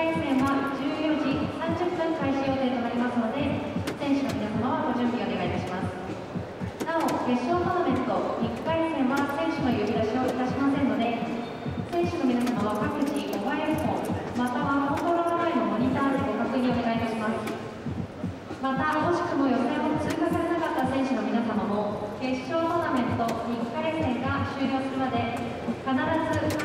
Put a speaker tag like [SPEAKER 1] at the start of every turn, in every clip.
[SPEAKER 1] 回戦は14時30分開始予定となりますので選手の皆様はご準備お願いいたします。なお決勝トーナメント1回戦は選手の呼び出しをいたしませんので選手の皆様は各自モバイルフォンまたはコントローラー前のモニターでご確認お願いいたします。また惜しくも予選を通過されなかった選手の皆様も決勝トーナメント1回戦が終了するまで必ず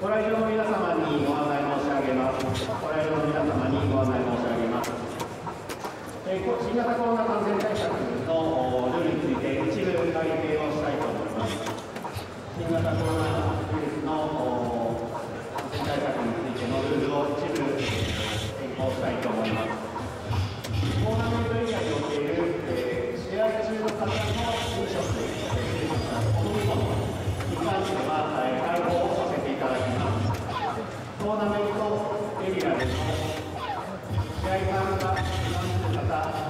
[SPEAKER 2] ご来場の皆様にご案内申し上げます。ご来場の皆様にご案内申し上げます。えー、新型コロナ感染対策のルールについて一部改定をしたいと思います。新型コロナウイルスの感染対策についてのルールを一部変更したいと思います。コーナメントエリアにおける、えー、試合中の方の飲食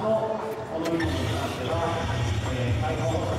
[SPEAKER 2] のお飲み物に関しては、えー、開放